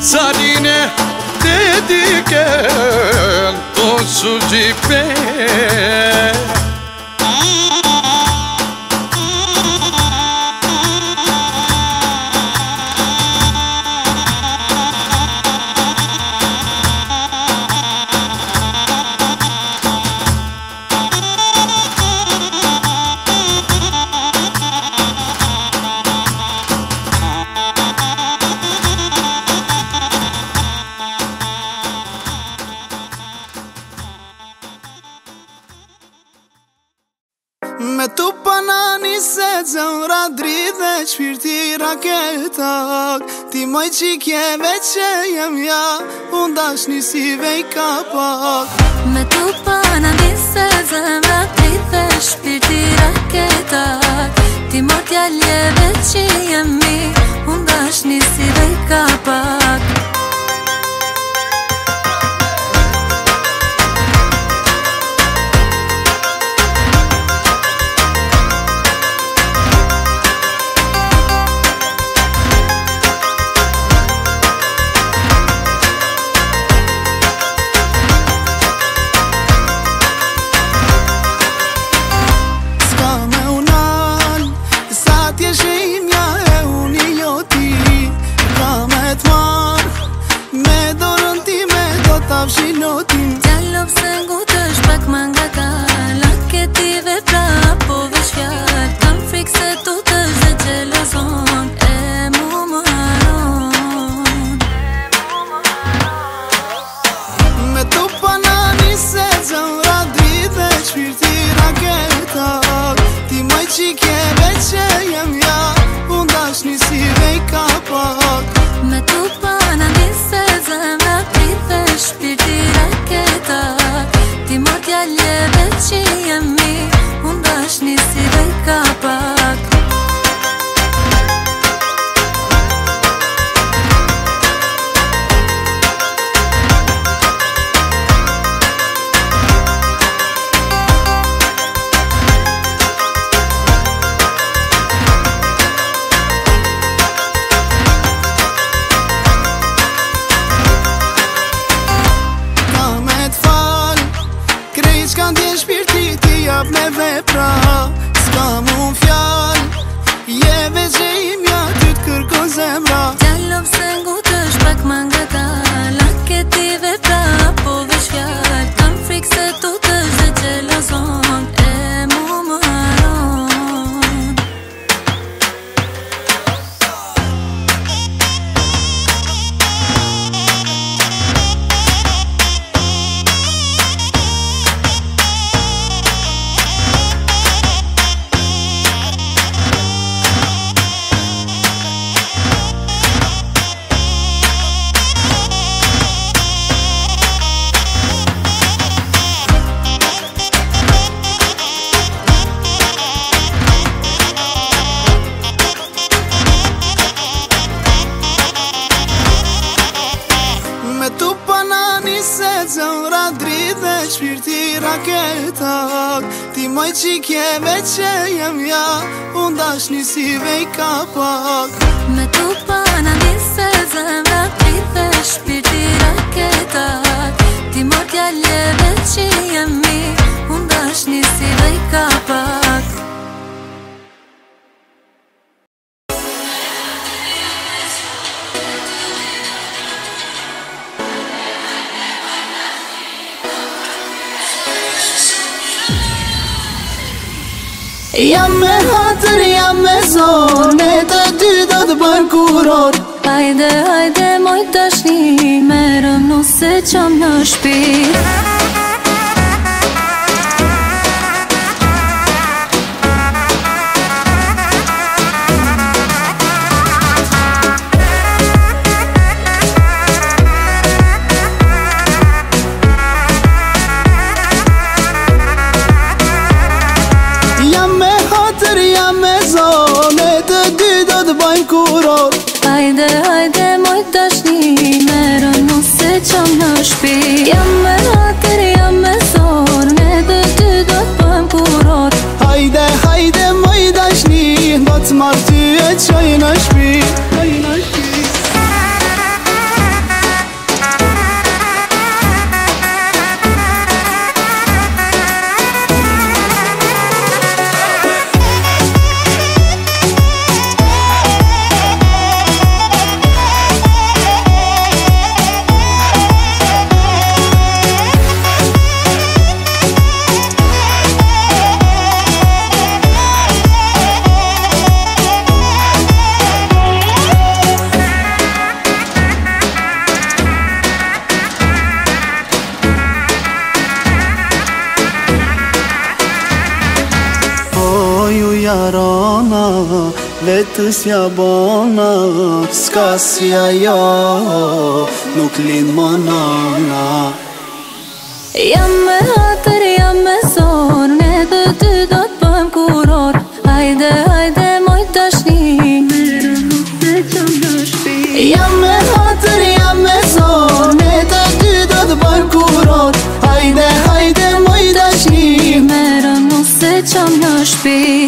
Zarine dedi gel donsuz ipe qik je veç që jem ja Unë dash një si vej ka pak Me të pana një se zemra Ti dhe shpirti raketak Ti motja ljeve që jem mi Unë dash një si vej ka pak zor Me të dy do të bëjmë kuror Hajde, hajde, moj tashni Merëm nëse qëm në shpirë Pësja bona, s'ka si ajo, nuk linë më nana Jam me hatër, jam me sorë, ne dhe ty do të pëm kuror Hajde, hajde, moj të shni Me rëmë, me qëmë dëshpi Jam me hatër, jam me sorë, ne dhe ty do të pëm kuror Hajde, hajde, moj të shni Me rëmë, se qëm në shpi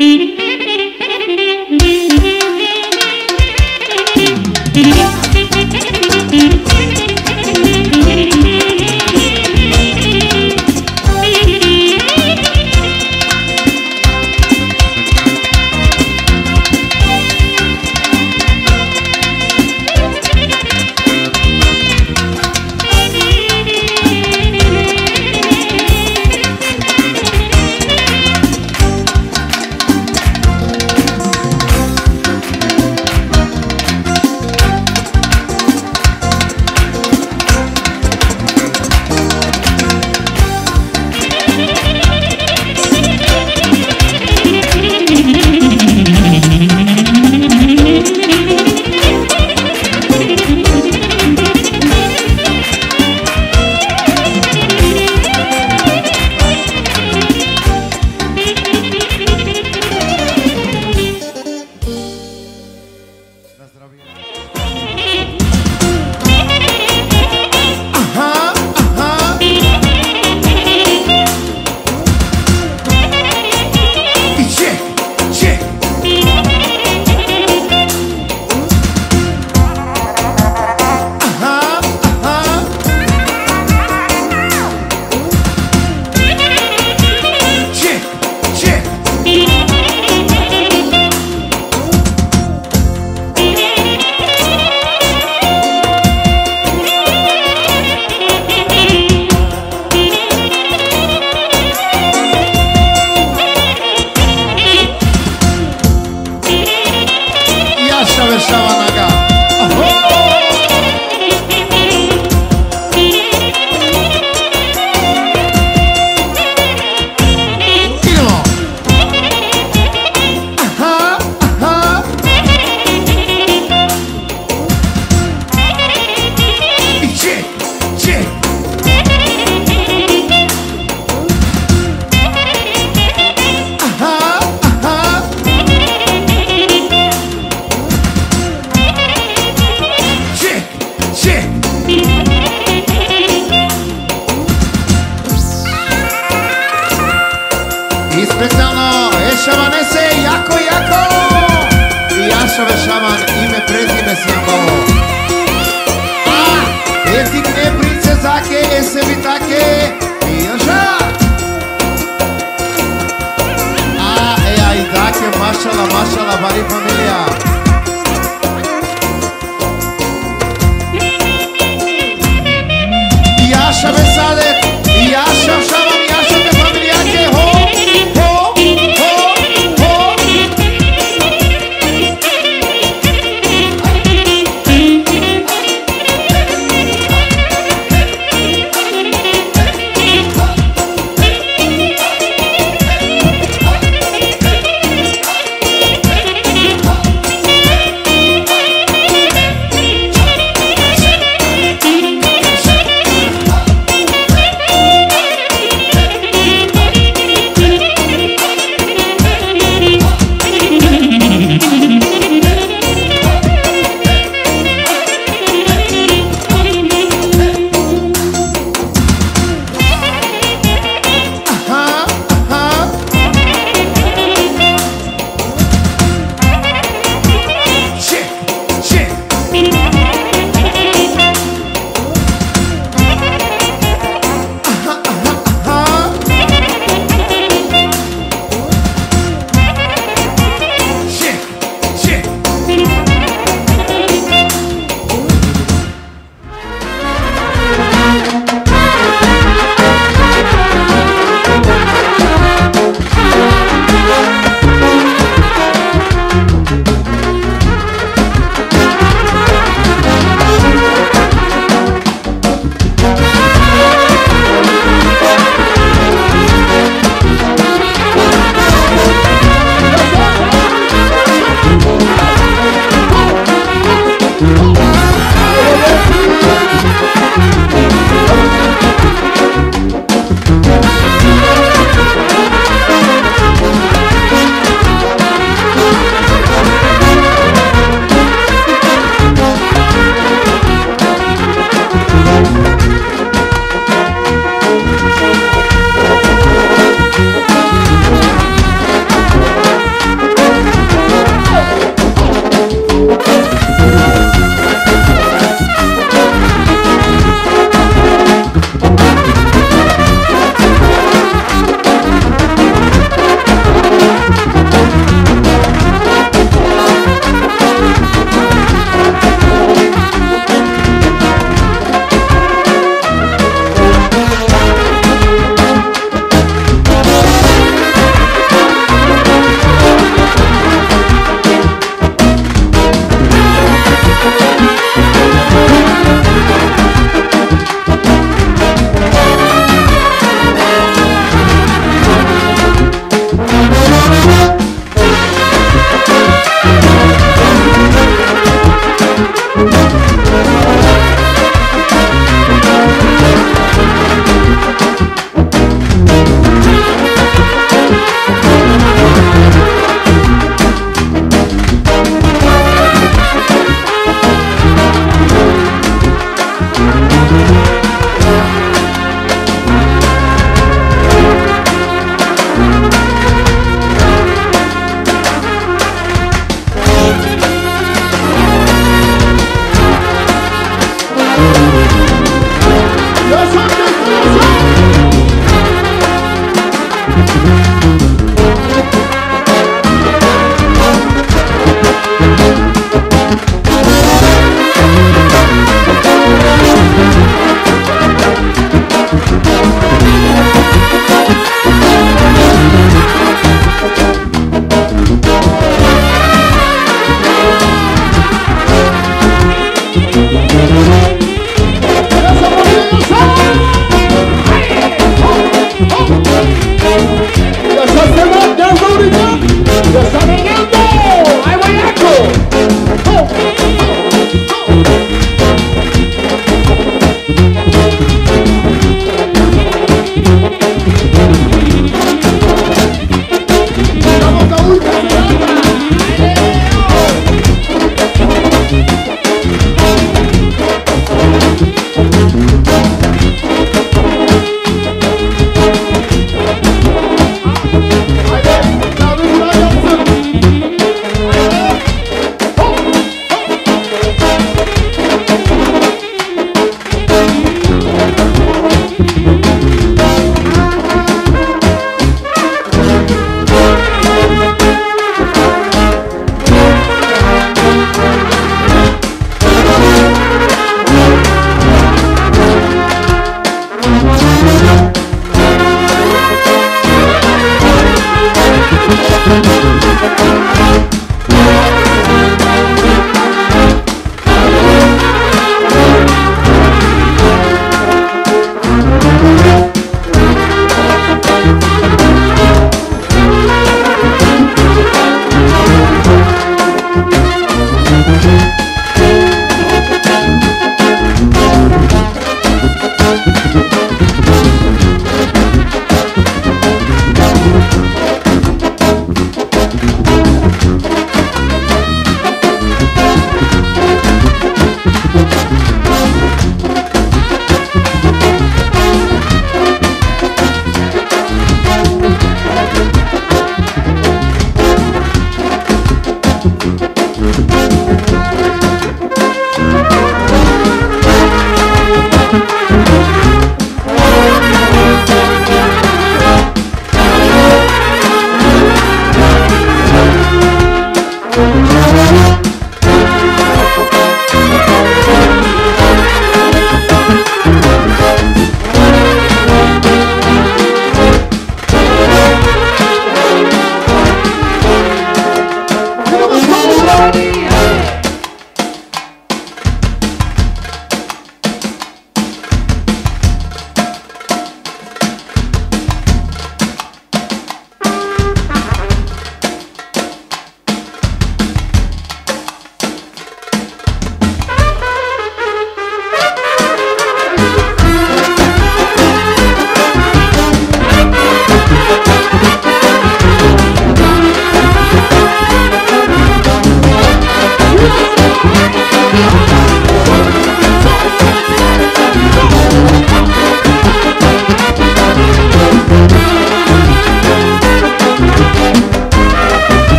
Mm-hmm.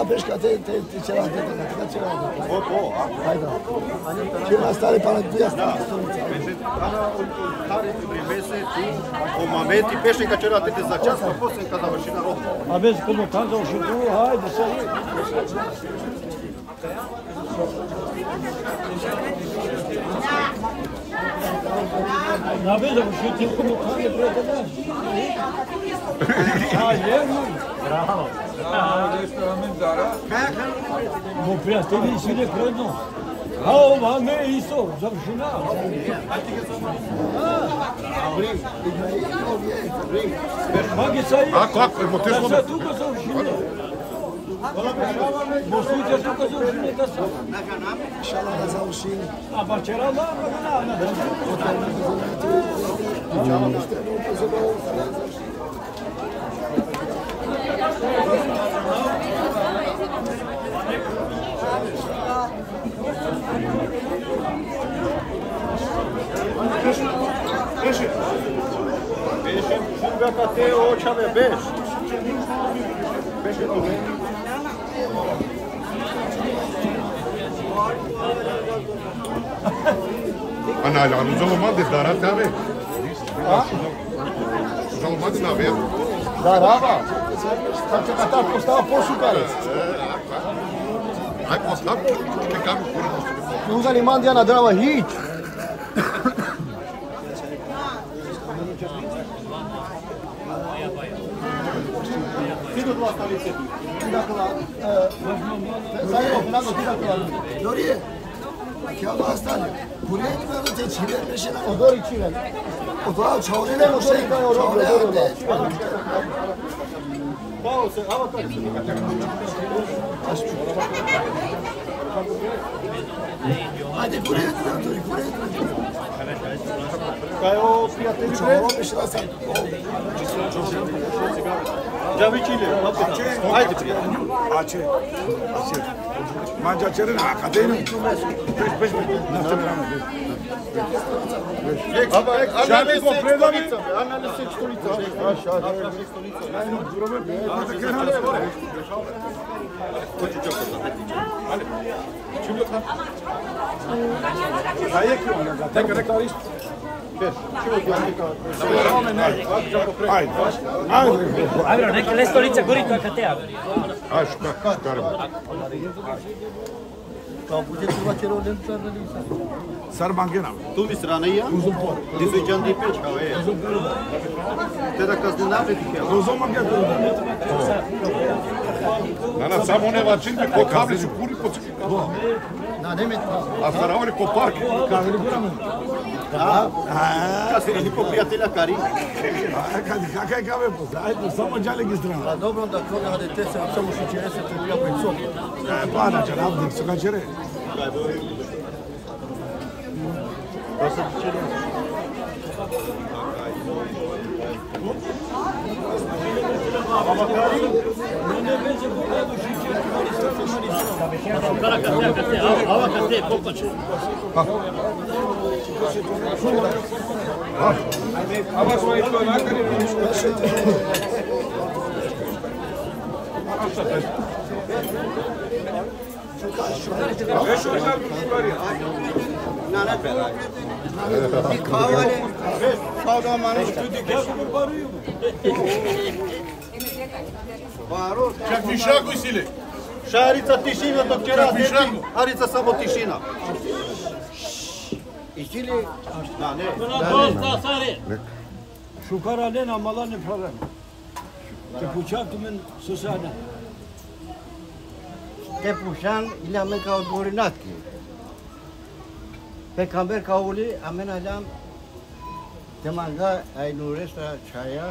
pescar te, te, te celălalt, te ca celălalt. Hai da. Și mais tarde para cu asta. Care primese tu o momenti pește ca te de zacească, poți să-i cadă și la a cum o tanză și tu, haide să iei. N-aveți, dar și timp cum o tanză, prietene. Ah, e, nu. Bravo. Mu prijatelji svi ide predno. A ova ne isto, završena. Magica je. A kako? Mo teško. Sve dugo završena. Moslice su ga završene da su. Šala da završine. A pa će rada, na, na, na. Otvore, na, na, na. Otvore, na, na, na. Beş, beş, beş. Şurada katı o beş. Beş. Beşim. Ana, la, nous avons demandé d'arrêter avec. Nous avons demandé d'arrêter. Caramba! s a que catar custava poço, cara. Vai custar pegar no cu. Uns animais de anadrama, g e n t i c a do lado, a b r i o i c a do lado. Sai, f e i c a do lado. Doria! hastane. 야구 하스타니 군인이면 제 집에 계시나 오돌이 치면 오돌아 저리네 오돌이니까 오돌이 오돌이 Bağolsun, ama Hadi buraya dur, dur, buraya dur. Kayo fiyatları ne? Olmuş lan sen. Tabii ki. Hadi buraya. Açı. Açı. Mancaçer'in hakadeyim. Beş beş beş. mi? Nasıl bir anı? Ama analiz seçtolica. Analiz seçtolica. Ajmo, durame. Hoću čokoladu. Čim je to? Hayek je ona. Tek rekao isto. Ajde. Ajde, neke le stolice gori to katea. Aš, kak, kar. Kao bude tu vačero, nem čarne nisam. Sarbangenau. Tu Misranija? Uzumpor. Dizujan Dipeç kao je. Uzumpor. Te da kazni naprijeti kao. Uzumam ga. Danas samo one vačinke ko kabliću kuri po cikikavu. Na, ne me A staravali po parke. Kako li kuramo? Da. Kad si radi po prijatelja Kari. Kakaj je kave po? Zajedno, samo džale gi ah, Pa dobro, onda koga radite se, samo što će resete u ljavu i sobu. Pa, da će rabnik, su ga će re. Kaj je Nasıl içeriyor? Ama kardeşim, ne ne bence bu kadar düşecek. Kara kasaya kasaya, hava kasaya, kokla çık. Hava свои твои накарили, не слышите. Beş ortak bir var ya. Bir kahveli savdamanın tüdükesi. Čak ti šaku sili? Šarica tišina dok će raz deti, Arica samo tišina. İkili... Da ne. Buna dosta sarı. Şu karalen amalan ne problem. Tepuşan tümün susana. Tepuşan ilame kao dvorinatki. Për kamber ka uli, amin alam, të manga e në uresta qaja,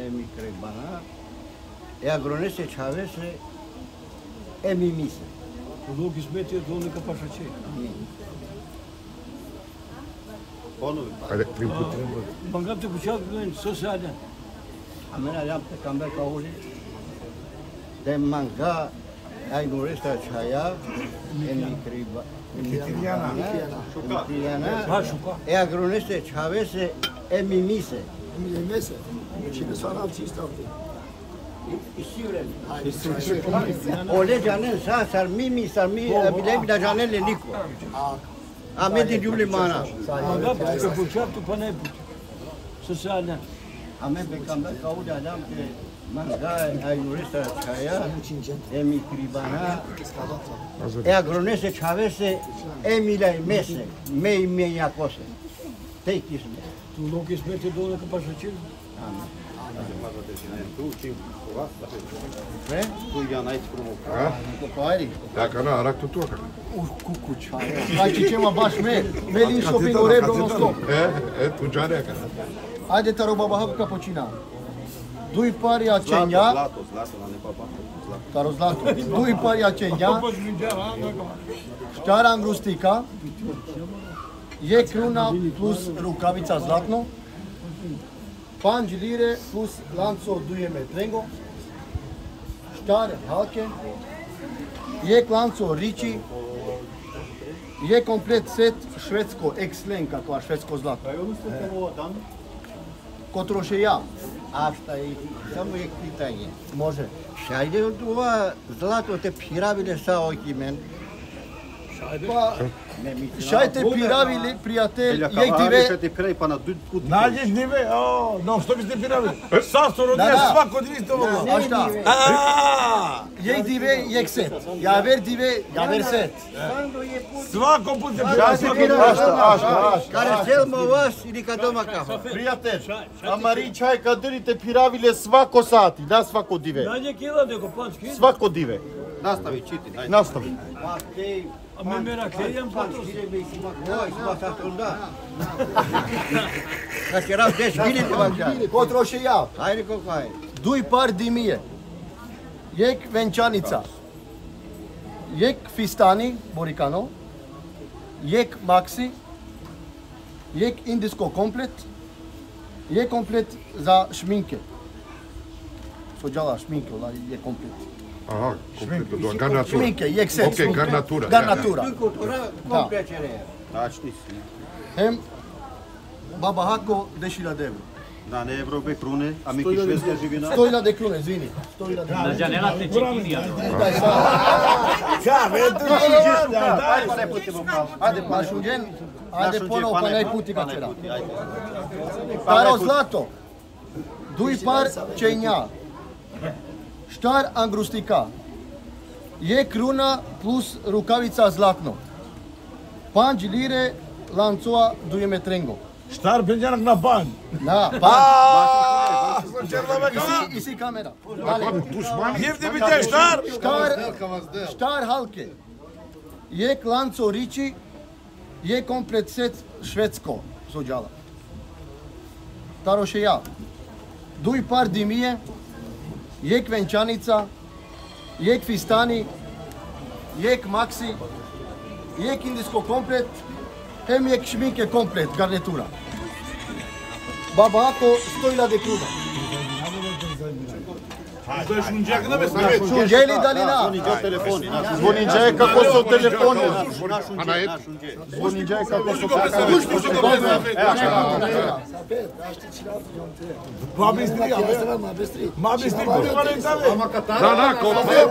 e mi bana, e agronese qavese, e mi misë. Për nuk i smetje po, të dhoni ka pasha qe. Për nuk të kuqatë qatë në sësë alë. Amin alam për kamber ka uli, të manga e në qaja, e mi bana. Τριάνα. Τριάνα. Ε, αγρονέστε, E εμιμίσε. Εμιμίσε. Şimdi sana altı istavdı. Ole canen sa sar mi mi sar mi e, bile ah. bile canen le niko. Ah. Ahmet cümle mana. Aga bu çap tu pane bu. Sosyal. Ahmet peygamber kavul adam ki e, мангай, аюреса чая, еми крибана, е агронесе чавесе, месе, ме и ме јакосе. ти сме. Ту локи сме те донека па се чили? Ајде, Така на арак тоа како. Ух куку чаја. Значи чема баш ме, ме ли шопинг уребро на стоп. Е, е Ајде како. Ајде таро баба хапка почина. Dui pari aceña. Zlato, zlato, la nepapa. Caro zlato. Dui pari cenia. Šťára angustika. Je kruna plus rukavica zlatno. Panđi lire plus lanco duje metrengo. Šťáre halke. Je lanco riči. Je komplet set švedsko, ex-len, kako švedsko zlato. Kotrošeja. ашта и само е питање. Може. Шајде од ова златоте пиравиле са оки мен, Pa, šajte piravili, prijatelj, jek ti ve... ti prej pa na ve, o, no, što biste piravili? Sad su rodnja svako od isto A šta? Jek ti ve, jek set. Ja ver ti ve, ja ver set. Svako put se piravili. A šta, a šta, a mo vaš vas ili kad doma kafa. Prijatelj, a Mari čaj kad piravile svako sati, da svako dive. Nađe kila neko pački. Svako dive. Nastavi, čiti, daj. Nastavi. Pa, Ama merak ja? Duj par dimije. Jek venčanica. Jek fistani borikano. Jek maxi. Jek indijsko komplet. Jek komplet za šminke. Sođala šminke, je komplet. Aha, completă, doar garnatura. Mică, exces. Ok, garnatura. Garnatura. Da, da. Cultură, da. Da, știți. Hem, baba hako, deși la devru. Da, ne vrobe prune, amici șvescă și vina. Stoila de crune, zvini. Stoila de crune. Da, Gianela te cecini atunci. Da, vedu și gestul da. Hai, pare putem o pală. Haide, pală. Așungen, haide polo, pa ne-ai puti ca cera. Paro zlato. Dui par cenja. Štar Angrustika je kruna plus rukavica zlatno. 5 lire lancoa dujemetrengo. Shtar bën janë nga ban. Na, pa. Isi, isi kamera. Vale. Jevdi bir de shtar. Shtar, shtar halke. Je klanco riçi, je komplet set švedsko, sođala. Taroše ja. Duj par dimije, Jek Venčanica, Jek Fistani, Jek Maxi, Jek Indisco complet, hem Jek Šminke complet, garnitura. Baba Ako, Stojla de Cruda. Shungej li Dalina. Zvoningej kako su telefoni. Zvoningej kako su telefoni. Kush po shikon me afet. Ma bistri, ma bistri. Ma bistri po shikon e këtave. Da, da, komplet.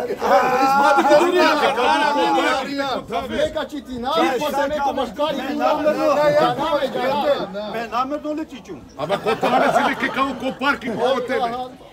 Ma të kodinja. Neka qitina, po se neko bashkari, numër në kanale, Me namër do le qiqun. Ama kontane se ne ke kao ko parking po hoteli.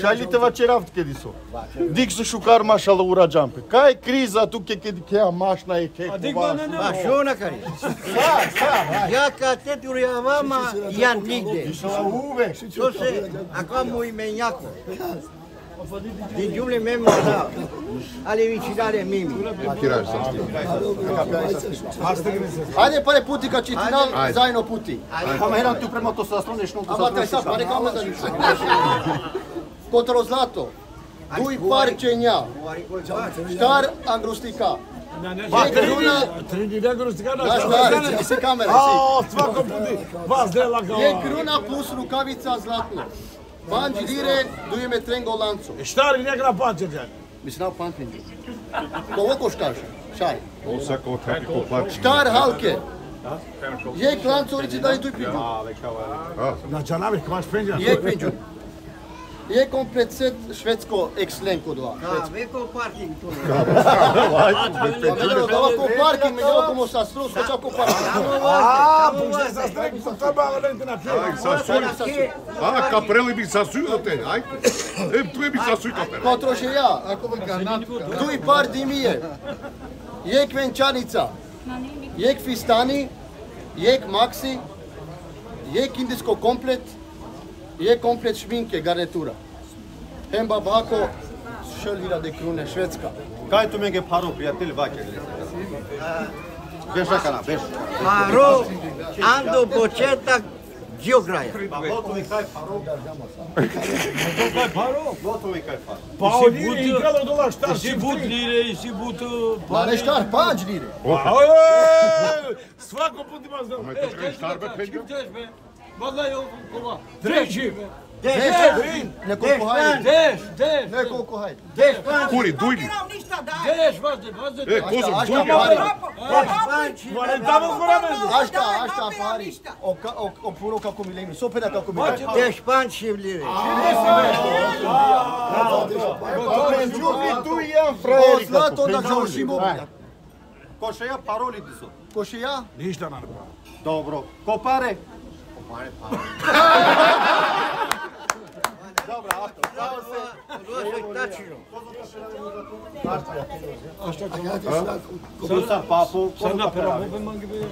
Шалите вачерафт кеди со. Дик со шукар машала ура джампе. Кај криза ту ке ке кеа машна е ке куба. А шо на кари? Са, са. Ја ка те ти урија вама ја нигде. Са уве. Со се, а кај му име јако. Ди джумле ме му да. Але ви чи даре ми ми. Кираш са. Айде паре пути ка чи ти нам заедно пути. Ама еран ту премото се да слонеш па нуто. Ама тај са, паре кама да ви шо. contro Zlato. Duj parqenja. Shtar Angrustika. Pa trina Angrustika na shtar. Ti se kamera si. Ah, a svako budi vas dela kao. Je kruna plus rukavica Zlatna. Banđi dire duje me trengo lancu. E shtar i nekra pančenja. Mislim na pančenja. Koliko štaš? Šaj. Osako tako plače. Shtar Halke. Je klancu reći da je tu i piđu. Na čanavih kvaš penđa. Je penđu. E komplet set švedsko ekslenko lenku 2. Da, veliko parking tu. Da, ovako pa pa parking, među ovako sa stru, skoča po parking. A, pušte sa streku, sa treba, ali ne na čovjek. A, kapreli bi sasuju te, aj. E, tu je bi sasuju kapreli. Potroši ja, ako bi ga Tu i par dimije. Jek venčanica. Jek fistani. Jek maxi. Jek indijsko komplet. E komplet shminke, garnitura. Hem babako shëllira de krune shvetska. tu me nge paru për vake. Besha kana, besha. Paru, ando boqeta gjograja. ba, mi kaj paru. Botu mi kaj paru. Pa o lire, i galo dola shtar. Si but i si but... Uh, Ma ne shtar panç lire. Svako put ima znam. Ma Бадајо кова. Дрежи. Деш, неколку хајде. Деш, деш. Неколку хајде. Деш, кури, дујди. Деш, вазе, вазе. Е, козо, дујди. Вале дамо гораме. Ашта, ашта пари. О, о, како ми леми. Сопена како ми. Деш пан шивливе. Чули ту и јам фраери. Знато да жоршимо. Кошеја пароли дисо. Кошеја? Ништа не направи. Добро. Копаре. fare pa... Dobra, a to. Bravo se. Odlašaj tačno. Zašto ja A šta ti radiš sad? Sad sa papu. Sad na perabobima gibi.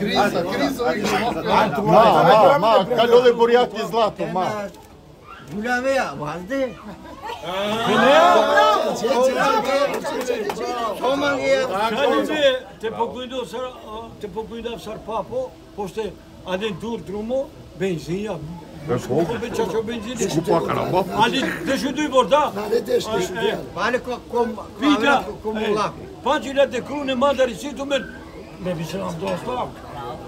Kriza, kriza ovih šmoka. Ma, ma, ma. Kad ole burjak je zlato, ma. Gulave ya, vazde. Oman je. Te pokojno sar, te pokojno sar papo, pošto Ali durdurma benzin şey yap. Skupa karamba. Ali deşüdü burada. Ali deşüdü. Bali kom. Vida. Pancıyla de kruni madari situmen. Şey ne bir selam dostum.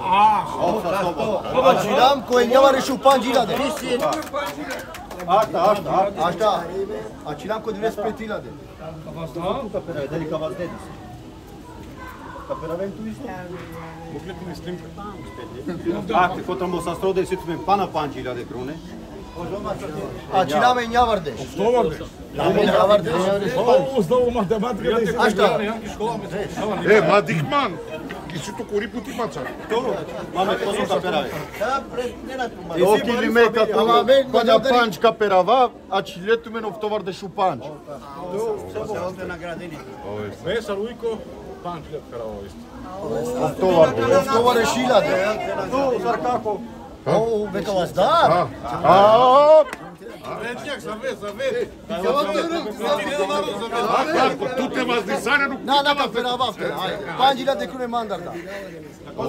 Ah, baba çiram koy ne var şu pancıyla de. Arta, arta, arta. A çiram koy dres petila de. deli kafasına. Kapera ben tu Погледни ми снимка. А, како таму са строде и ситуме пана панчи илјаде кроне. А ти наме и нјаварде. Овдоварде. Наме и нјаварде. Ово здово математика. А што? Е, ма дикман. И си туку рипути мача. Тоа, маме косо капераве. Да, пред ненату мача. Тоа ти ли ме като пања панч каперава, а чи летуме на овтоварде шупанч. Тоа, се во на градини. Месар Ујко, панч лет карава исто. Octobar. Octobar și nu de. Tu, nu Oh, Betovas, da? ah, Redniak, să vezi, să vezi. Să vă râd, să vezi. Tu te vas de sare, nu. Na, na, pe la vaftă. Pangila de cune mandar, da.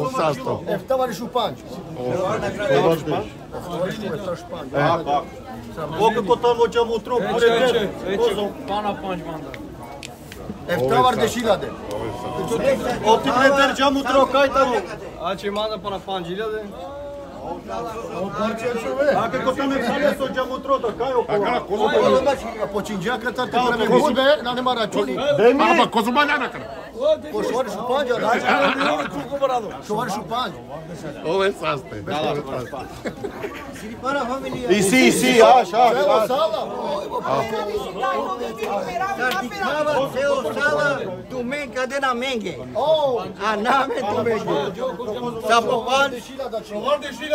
O să asta. Octobar și panci. Octobar și panci. Octobar și panci. Octobar și panci. Octobar și panci. Octobar și panci. Octobar și panci. Octobar și panci. Octobar și panci. Octobar și panci. Octobar și panci. Octobar și panci. Octobar și panci. Octobar și panci. Octobar și panci. Eftar ardışıyla de. Optik ne tercih mutlaka kaytarım. Açayım ana para pancıyla de. Dacă cotăm examen să o geam într-o dă, O eu acolo. Acolo, acolo. Pocingea, că ți-ar trebui să mergi. Dar ne mare acolo. De mine. Arba, Cozumaleana, cara. Coșoare și pange, da? Coșoare și pange. O vesaste. Da, da, da. Siripara Isi, isi, așa, așa. Ceo sala. Ceo sala, dumenca de la menge. Aname dumenca. Sapopan. Coșoare de șila.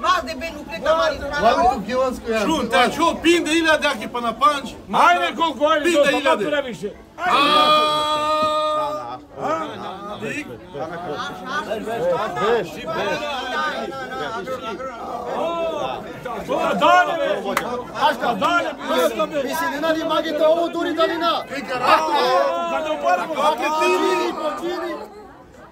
Valdeben ucleta maritona. Șuntea, ce o pinde ilea de achi până panci. Mai ne colcoare, pinde ilea de. Așa, dale! Misilina di maghi da o duri da lina! Cadê o barco? Cadê o barco? Cadê o barco?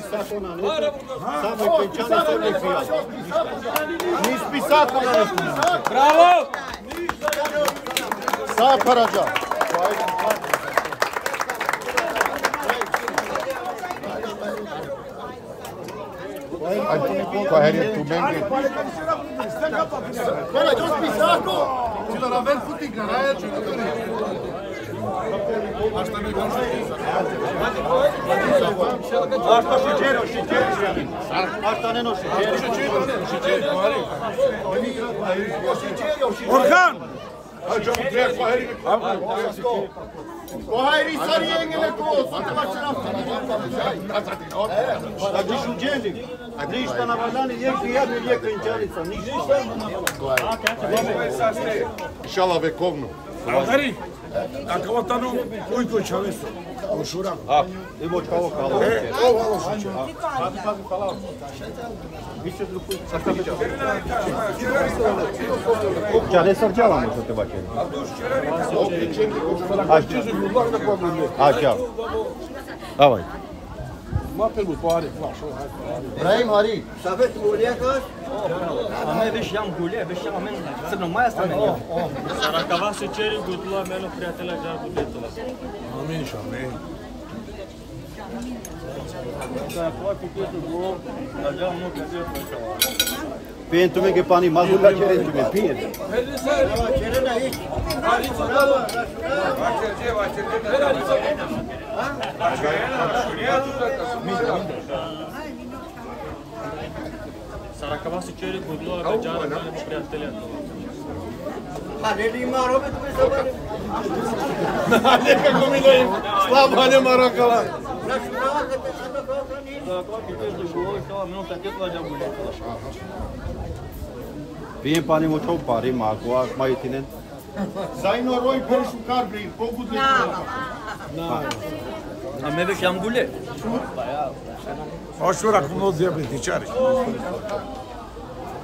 spisat una letra, samo i penčana se ne fija. Ni spisat una letra. Bravo! Sa parađa. Qual era tu membro? Olha, eu pisado! Se não houver, puta enganar, é de А што ми кажете? А што си джеро, си джеро? А што не носи? Си джеро, си джеро. Orhan! Kohayri sarı yengele ko, sote başına Hadi şu celik. Ništa na Badani, jek i jednu, jek i Ništa. Šala vekovno. Ајде, а така кого тану којко чавесо? Алшура. А, има чаво кало. Е, во алшура. А, ти пази кало. Више Ајде сакта беќа. Чале сарчала му Ајде, ајде. Ајде. А, чао. А, чао. Давай. Mapele lui Pare, așa, hai. Brahim Hari. Să aveți mulie gulecă? Am vezi și am gulie, vezi și am amen. Să nu mai asta meni. Saracava să ceri gutul la mea nu prietela jar budetul. Amin și amin. Să fac cu totul gol, dar geam nu că trebuie să पेन तुम्हें के पानी मालूम ना चेहरे तुम्हें पीए Saracava se tira e botou a beijada, mas não Vjen pani mu çov pari marko a ma itinen. Zajno roj për shumë karbri, po gudu. Na. Na. A meve kam gule. Ashtu ra kuno zjepin ti çari.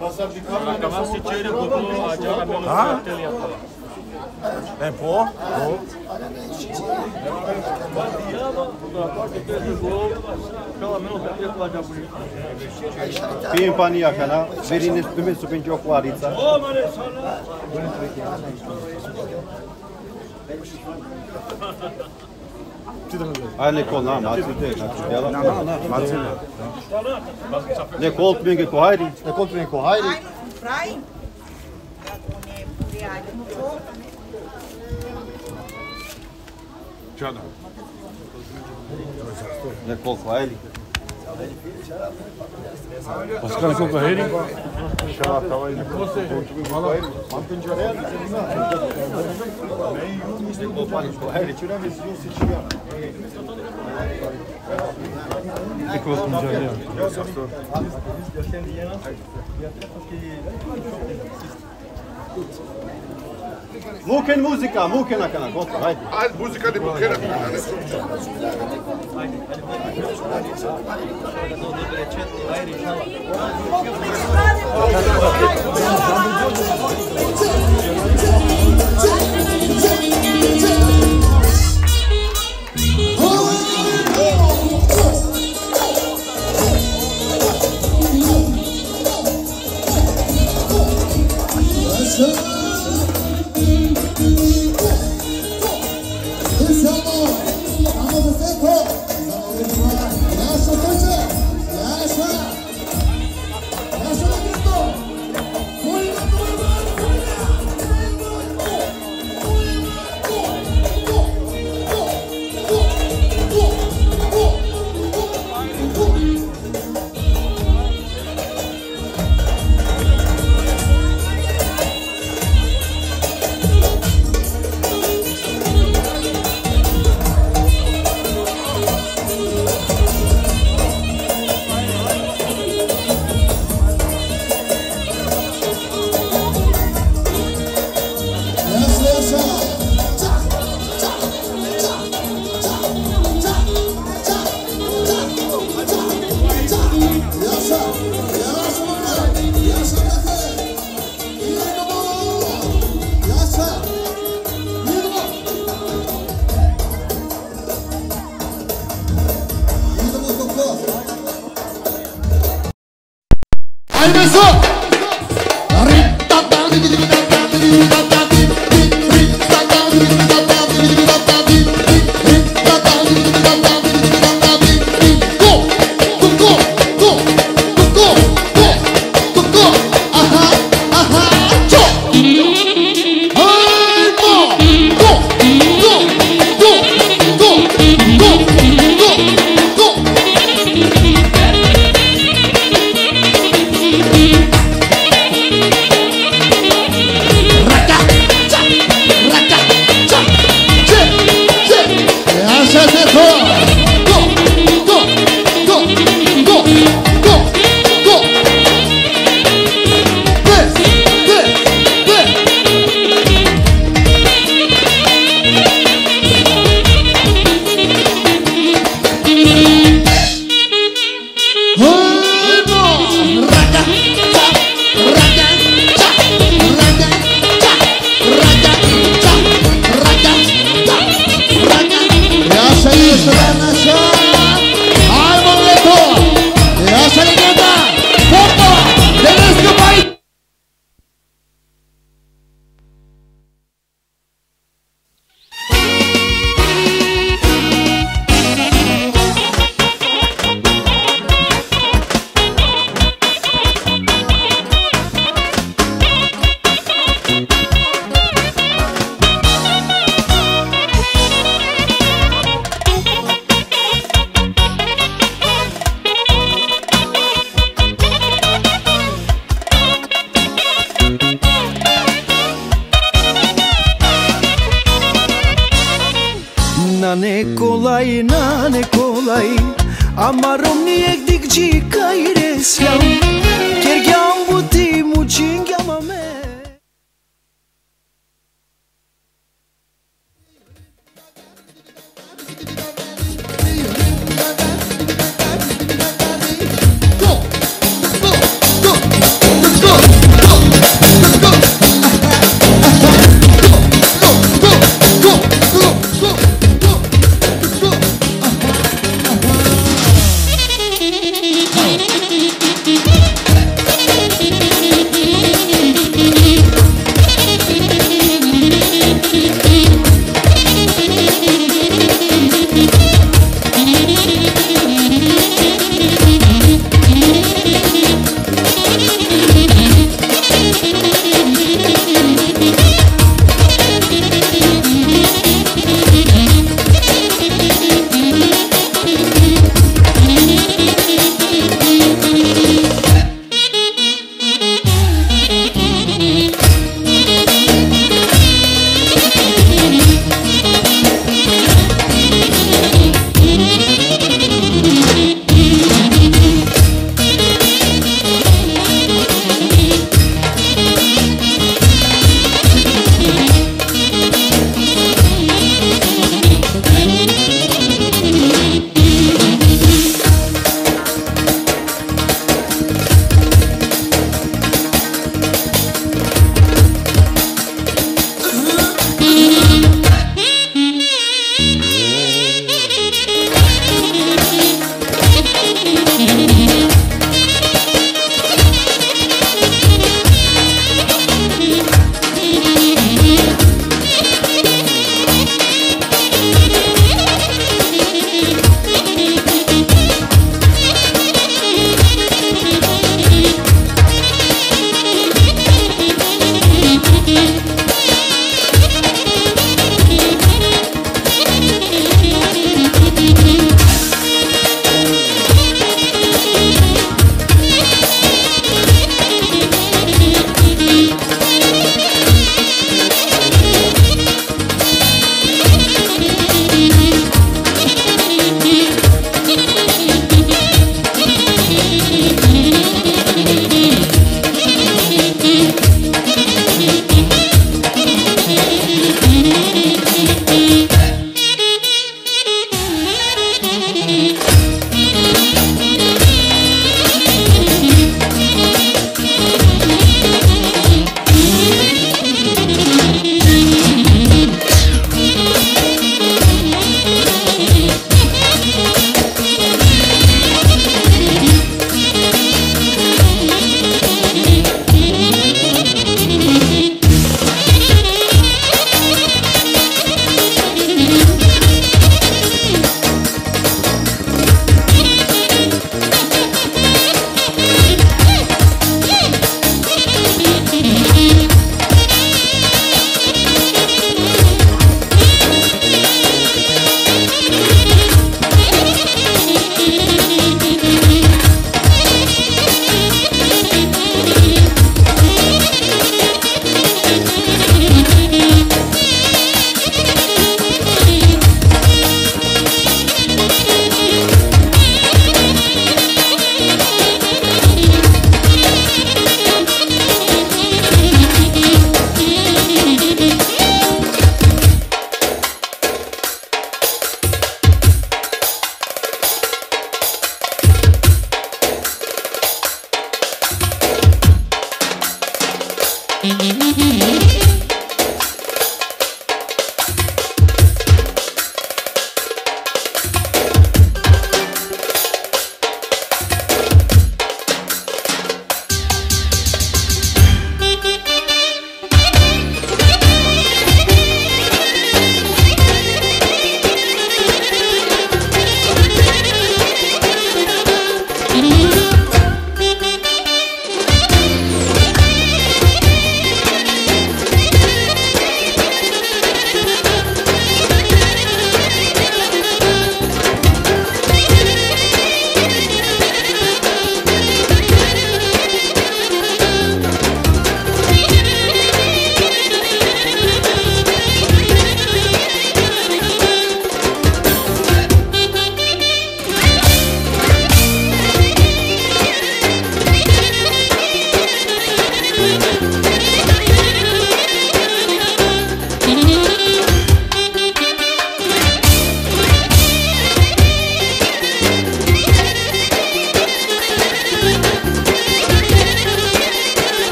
Pasar dikarla ne sosu çeyre kutu acaba meve sattel yaptılar. É bom? Bom. Fiind pania ka na, verin ez bimen zuken joko aritza. Ai, Nikol, na, matzite, na, na, na, na, na, na, na, Nikol, tmenge kohairi, Nikol, tmenge kohairi. Ai, frai, ja, tmenge, ja, tmenge, ja, tmenge, ja, tmenge, ja, tmenge, ja, tmenge, ja, tmenge, ja, tmenge, Tchau, não. Não é coco, ele? Posso ficar tá com ele? Şarapta ele. Mantın çöreğe Ben yürümüştüm o parçası. Tira a ve sizin tira. E que você me já deu? Eu sou. Você dinheiro? Eu até porque... Música, música mukena kana, gotovo, né? hajde. Aj, muzika